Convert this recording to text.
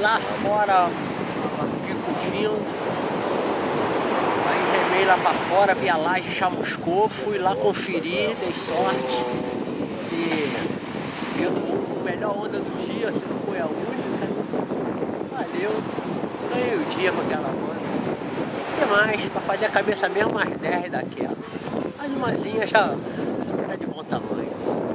Lá fora, pico vindo. Aí remei lá pra fora, vi a laje chamuscou, fui lá conferir, dei sorte. E vindo melhor onda do dia, se não foi a única. Valeu. Ganhei o dia com aquela onda. Tinha que ter mais, pra fazer a cabeça mesmo, mais 10 daquelas. Mas umazinha já tá de bom tamanho.